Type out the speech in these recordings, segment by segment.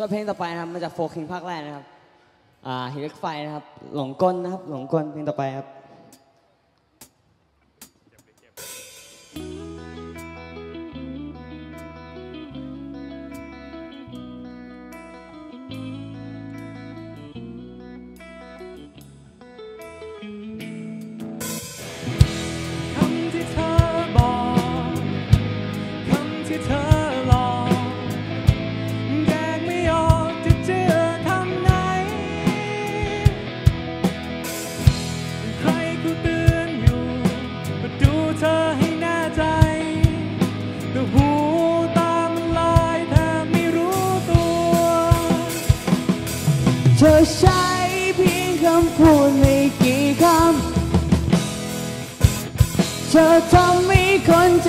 ส่วนเพลงต่อไปนะครับมาจากโฟคิงภาคแรกนะครับ อ่าหินเหล็กไฟนะครับ หลงกลนะครับ หลงกลเพลงต่อไปครับ เธอใช้เพียงคำพูดไม่กี่คำ เธอทำให้คนใจ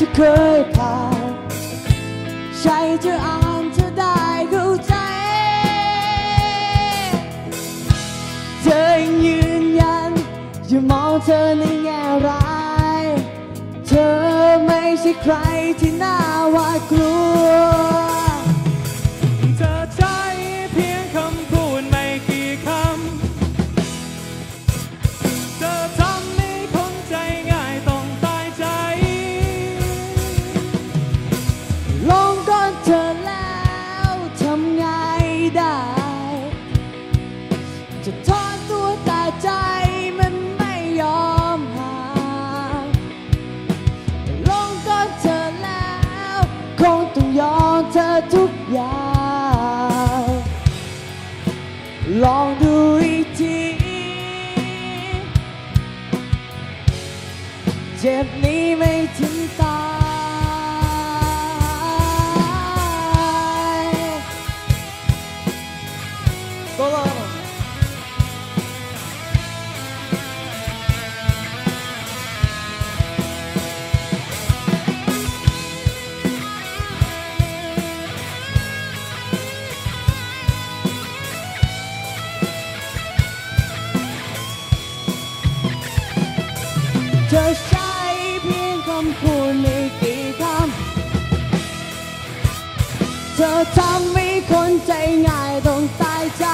จะเคยผ่านใช่จะอ่านจะได้เข้าใจ เธอยังยืนยันจะมองเธอในแง่ร้าย เธอไม่ใช่ใคร เจ็บนี้ไม่ถึงตายโซโล่ เธอใช้เ พูดไม่กี่คำเธอทำให้คนใจง่ายต้องตายใจ